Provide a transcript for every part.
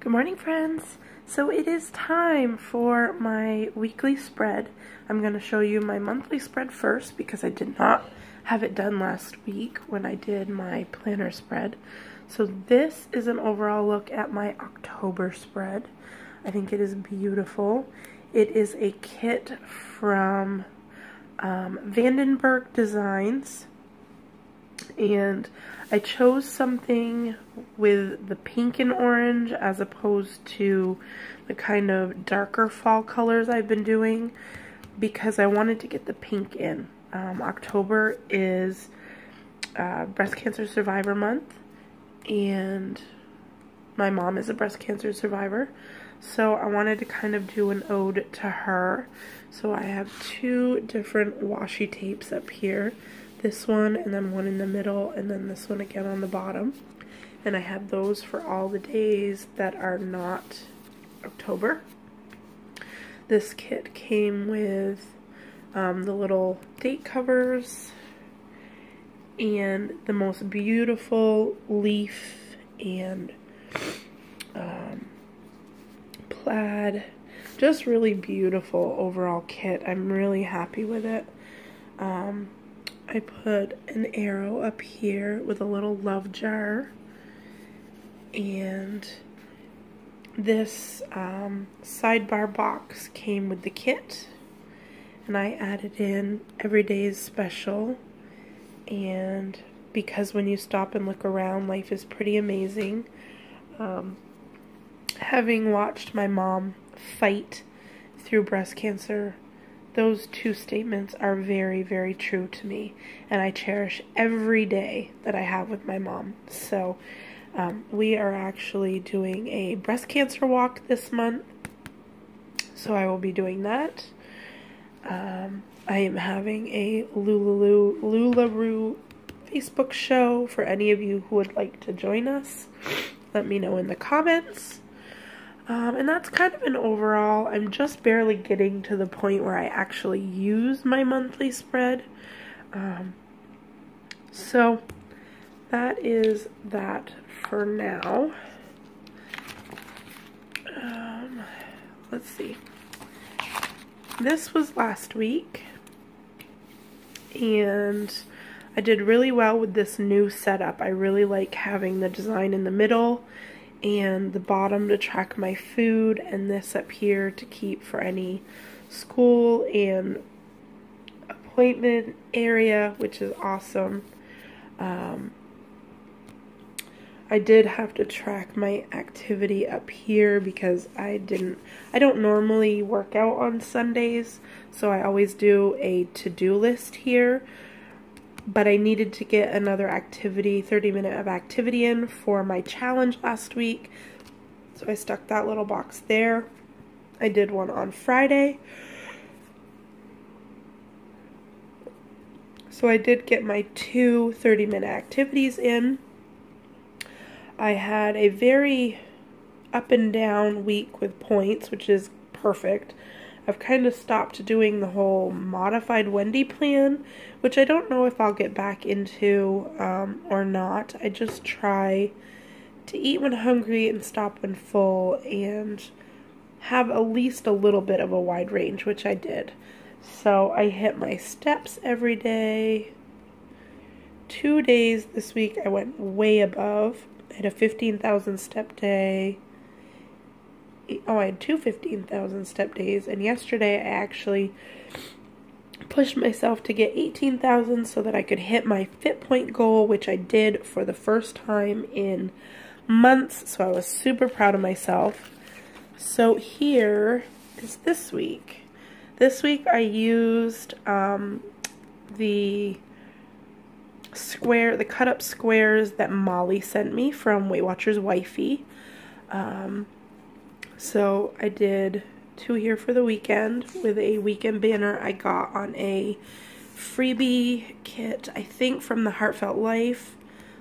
Good morning, friends. So it is time for my weekly spread. I'm going to show you my monthly spread first because I did not have it done last week when I did my planner spread. So this is an overall look at my October spread. I think it is beautiful. It is a kit from um, Vandenberg Designs and I chose something with the pink and orange as opposed to the kind of darker fall colors I've been doing because I wanted to get the pink in. Um, October is uh, Breast Cancer Survivor Month and my mom is a breast cancer survivor. So I wanted to kind of do an ode to her. So I have two different washi tapes up here this one and then one in the middle and then this one again on the bottom. And I have those for all the days that are not October. This kit came with um, the little date covers and the most beautiful leaf and um, plaid. Just really beautiful overall kit. I'm really happy with it. Um, I put an arrow up here with a little love jar. And this um, sidebar box came with the kit. And I added in everyday's special. And because when you stop and look around life is pretty amazing. Um, having watched my mom fight through breast cancer those two statements are very, very true to me, and I cherish every day that I have with my mom. So, um, we are actually doing a breast cancer walk this month, so I will be doing that. Um, I am having a Lulalu, LuLaRoe Facebook show for any of you who would like to join us. Let me know in the comments. Um, and that's kind of an overall, I'm just barely getting to the point where I actually use my monthly spread. Um, so that is that for now. Um, let's see. This was last week and I did really well with this new setup. I really like having the design in the middle and the bottom to track my food and this up here to keep for any school and appointment area which is awesome. Um, I did have to track my activity up here because I didn't I don't normally work out on Sundays so I always do a to-do list here but I needed to get another activity, 30 minute of activity in for my challenge last week. So I stuck that little box there. I did one on Friday. So I did get my two 30 minute activities in. I had a very up and down week with points, which is perfect. I've kind of stopped doing the whole modified Wendy plan, which I don't know if I'll get back into um, or not. I just try to eat when hungry and stop when full and have at least a little bit of a wide range, which I did. So I hit my steps every day. Two days this week I went way above. I had a 15,000 step day oh, I had two 15,000 step days, and yesterday I actually pushed myself to get 18,000 so that I could hit my fit point goal, which I did for the first time in months, so I was super proud of myself. So here is this week. This week I used um, the square, the cut up squares that Molly sent me from Weight Watchers Wifey. Um, so I did two here for the weekend with a weekend banner I got on a freebie kit, I think from the Heartfelt Life.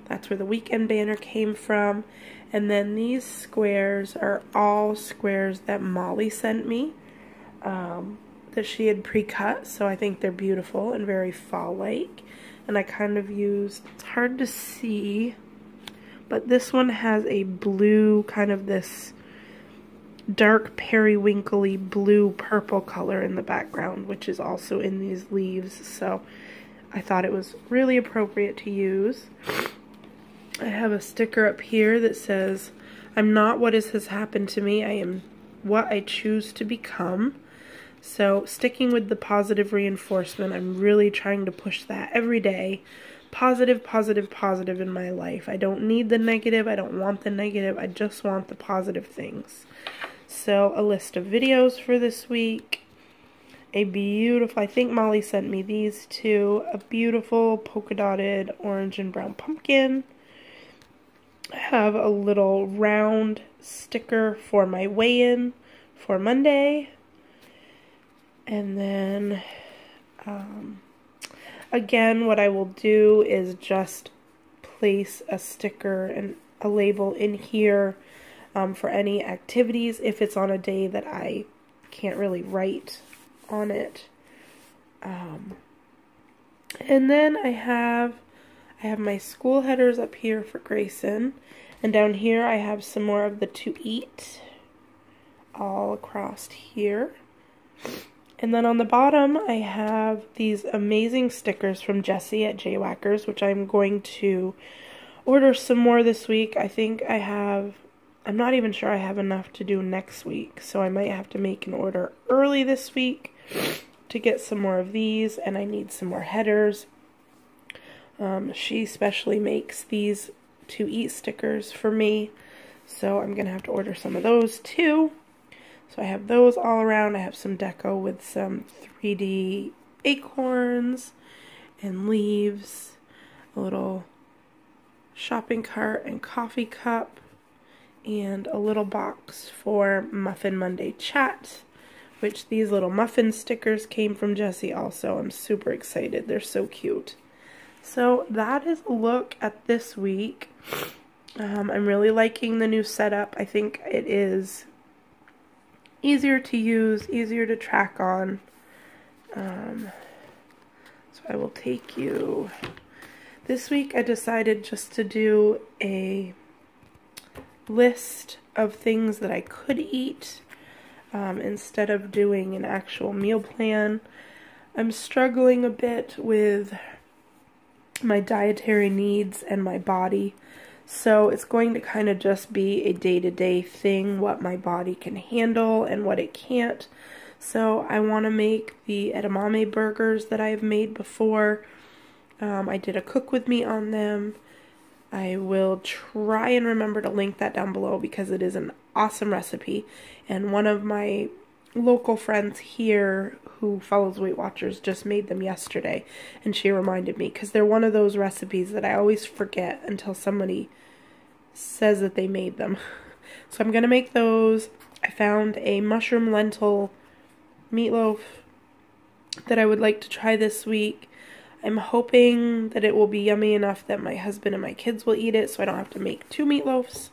That's where the weekend banner came from. And then these squares are all squares that Molly sent me um, that she had pre-cut. So I think they're beautiful and very fall-like. And I kind of used, it's hard to see, but this one has a blue kind of this dark periwinkly blue purple color in the background, which is also in these leaves. So I thought it was really appropriate to use. I have a sticker up here that says, I'm not what has happened to me. I am what I choose to become. So sticking with the positive reinforcement, I'm really trying to push that every day. Positive, positive, positive in my life. I don't need the negative. I don't want the negative. I just want the positive things. So a list of videos for this week. A beautiful, I think Molly sent me these two. A beautiful polka dotted orange and brown pumpkin. I have a little round sticker for my weigh-in for Monday. And then, um, again, what I will do is just place a sticker and a label in here um, for any activities if it's on a day that I can't really write on it. Um, and then I have I have my school headers up here for Grayson. And down here I have some more of the to eat all across here. And then on the bottom, I have these amazing stickers from Jessie at JWhackers, which I'm going to order some more this week. I think I have, I'm not even sure I have enough to do next week, so I might have to make an order early this week to get some more of these, and I need some more headers. Um, she specially makes these to eat stickers for me, so I'm going to have to order some of those too. So I have those all around. I have some deco with some 3D acorns and leaves, a little shopping cart and coffee cup, and a little box for Muffin Monday chat, which these little muffin stickers came from Jesse also. I'm super excited. They're so cute. So that is a look at this week. Um, I'm really liking the new setup. I think it is easier to use, easier to track on. Um, so I will take you. This week I decided just to do a list of things that I could eat um, instead of doing an actual meal plan. I'm struggling a bit with my dietary needs and my body. So it's going to kind of just be a day-to-day -day thing, what my body can handle and what it can't. So I want to make the edamame burgers that I've made before. Um, I did a cook with me on them. I will try and remember to link that down below because it is an awesome recipe. And one of my local friends here who follows Weight Watchers just made them yesterday and she reminded me because they're one of those recipes that I always forget until somebody says that they made them. So I'm going to make those. I found a mushroom lentil meatloaf that I would like to try this week. I'm hoping that it will be yummy enough that my husband and my kids will eat it so I don't have to make two meatloafs.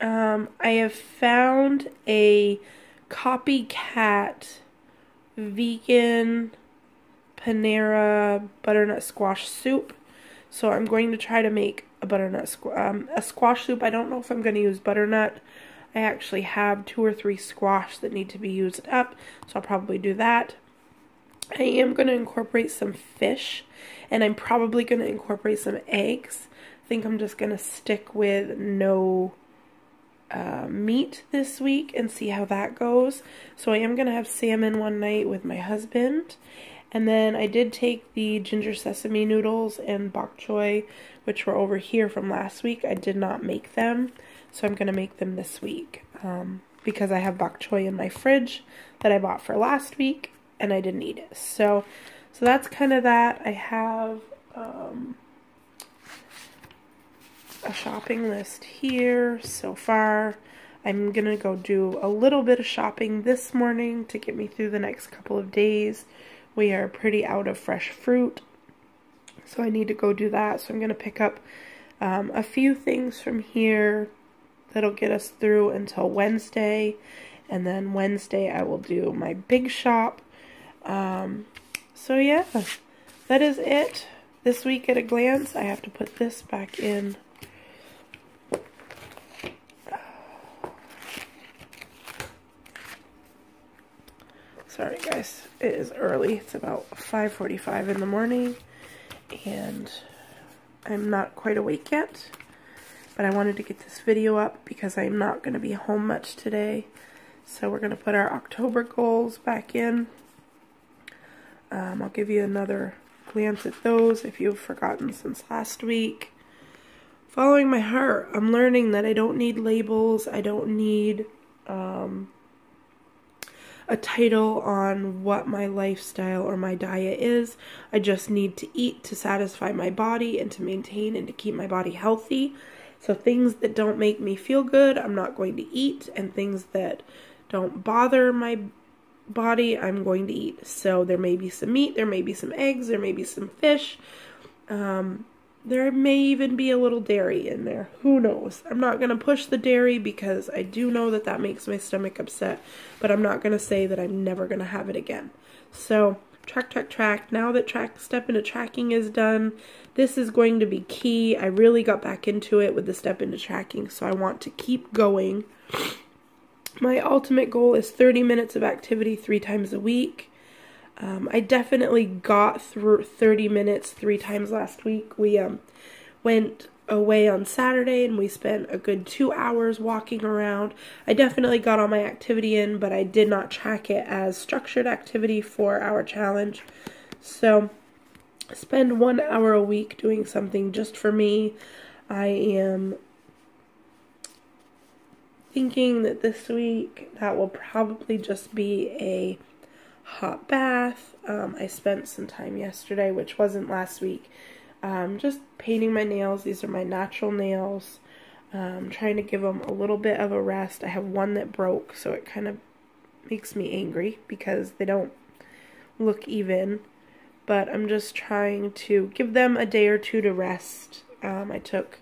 Um, I have found a copycat vegan Panera butternut squash soup. So I'm going to try to make a butternut um, a squash soup. I don't know if I'm going to use butternut. I actually have two or three squash that need to be used up, so I'll probably do that. I am going to incorporate some fish, and I'm probably going to incorporate some eggs. I think I'm just going to stick with no uh, meat this week and see how that goes. So I am going to have salmon one night with my husband. And then I did take the ginger sesame noodles and bok choy, which were over here from last week. I did not make them, so I'm going to make them this week. Um, because I have bok choy in my fridge that I bought for last week, and I didn't eat it. So, so that's kind of that. I have... Um, a shopping list here so far. I'm going to go do a little bit of shopping this morning to get me through the next couple of days. We are pretty out of fresh fruit, so I need to go do that. So I'm going to pick up um, a few things from here that'll get us through until Wednesday. And then Wednesday I will do my big shop. Um, so yeah, that is it. This week at a glance, I have to put this back in Sorry guys, it is early. It's about 5.45 in the morning and I'm not quite awake yet. But I wanted to get this video up because I'm not going to be home much today. So we're going to put our October goals back in. Um, I'll give you another glance at those if you've forgotten since last week. Following my heart, I'm learning that I don't need labels. I don't need um, a title on what my lifestyle or my diet is. I just need to eat to satisfy my body and to maintain and to keep my body healthy. So things that don't make me feel good, I'm not going to eat, and things that don't bother my body, I'm going to eat. So there may be some meat, there may be some eggs, there may be some fish. Um, there may even be a little dairy in there. Who knows? I'm not going to push the dairy because I do know that that makes my stomach upset, but I'm not going to say that I'm never going to have it again. So, track, track, track. Now that track step into tracking is done, this is going to be key. I really got back into it with the step into tracking, so I want to keep going. My ultimate goal is 30 minutes of activity three times a week. Um, I definitely got through 30 minutes three times last week. We um, went away on Saturday and we spent a good two hours walking around. I definitely got all my activity in, but I did not track it as structured activity for our challenge. So, spend one hour a week doing something just for me. I am thinking that this week that will probably just be a hot bath. Um, I spent some time yesterday, which wasn't last week, um, just painting my nails. These are my natural nails. Um, trying to give them a little bit of a rest. I have one that broke, so it kind of makes me angry because they don't look even. But I'm just trying to give them a day or two to rest. Um, I took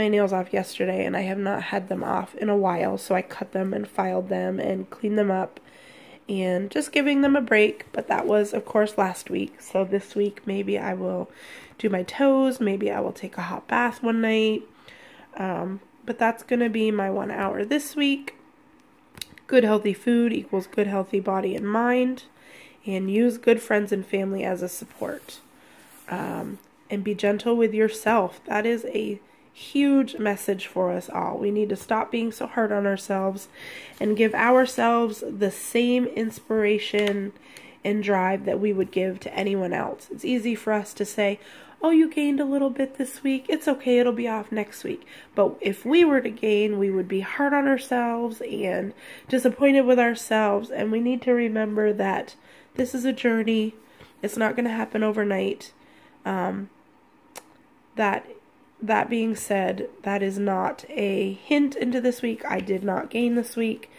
my nails off yesterday and I have not had them off in a while, so I cut them and filed them and cleaned them up and just giving them a break. But that was, of course, last week. So this week, maybe I will do my toes. Maybe I will take a hot bath one night. Um, but that's going to be my one hour this week. Good healthy food equals good healthy body and mind. And use good friends and family as a support. Um, and be gentle with yourself. That is a huge message for us all. We need to stop being so hard on ourselves and give ourselves the same inspiration and drive that we would give to anyone else. It's easy for us to say, oh, you gained a little bit this week. It's okay, it'll be off next week. But if we were to gain, we would be hard on ourselves and disappointed with ourselves. And we need to remember that this is a journey, it's not going to happen overnight. Um, that that being said, that is not a hint into this week. I did not gain this week.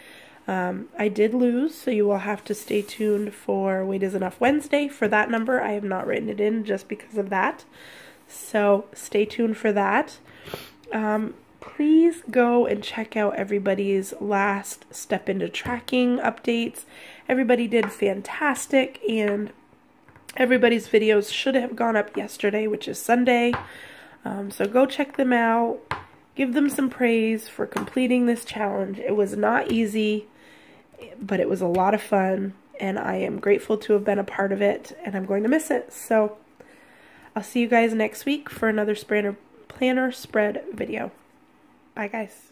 Um, I did lose, so you will have to stay tuned for Weight is Enough Wednesday for that number. I have not written it in just because of that. So stay tuned for that. Um, please go and check out everybody's last step into tracking updates. Everybody did fantastic, and everybody's videos should have gone up yesterday, which is Sunday. Um, so go check them out. Give them some praise for completing this challenge. It was not easy, but it was a lot of fun, and I am grateful to have been a part of it, and I'm going to miss it. So I'll see you guys next week for another planner, planner spread video. Bye, guys.